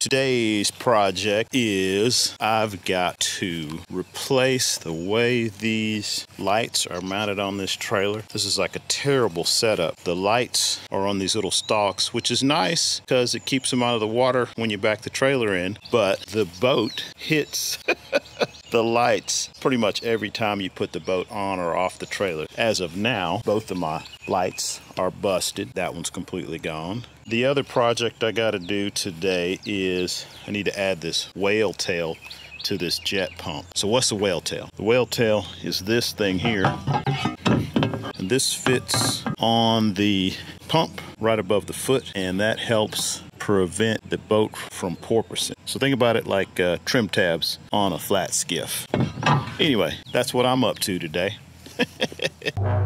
Today's project is I've got to replace the way these lights are mounted on this trailer. This is like a terrible setup. The lights are on these little stalks, which is nice because it keeps them out of the water when you back the trailer in, but the boat hits the lights pretty much every time you put the boat on or off the trailer. As of now, both of my lights are busted. That one's completely gone. The other project I got to do today is I need to add this whale tail to this jet pump. So what's the whale tail? The whale tail is this thing here. And this fits on the pump right above the foot and that helps prevent the boat from porpoising. So think about it like uh, trim tabs on a flat skiff. Anyway, that's what I'm up to today.